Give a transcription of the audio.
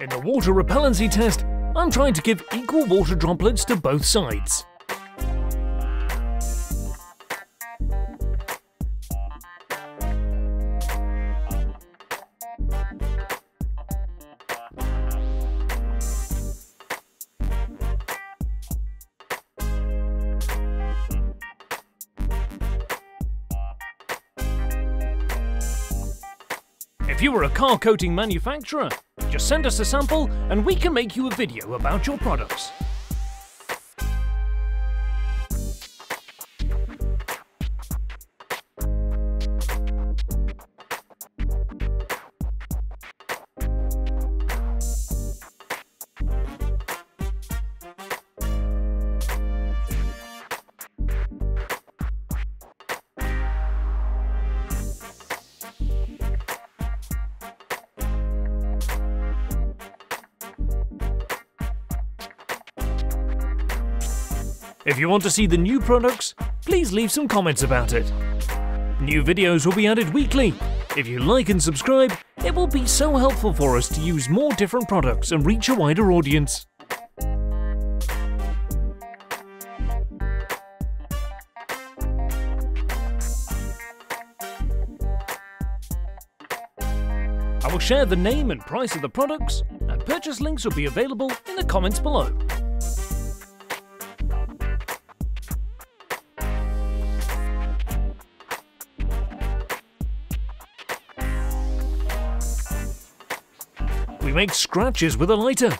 In the water repellency test, I'm trying to give equal water droplets to both sides. If you were a car coating manufacturer, just send us a sample and we can make you a video about your products. If you want to see the new products, please leave some comments about it. New videos will be added weekly. If you like and subscribe, it will be so helpful for us to use more different products and reach a wider audience. I will share the name and price of the products, and purchase links will be available in the comments below. We make scratches with a lighter.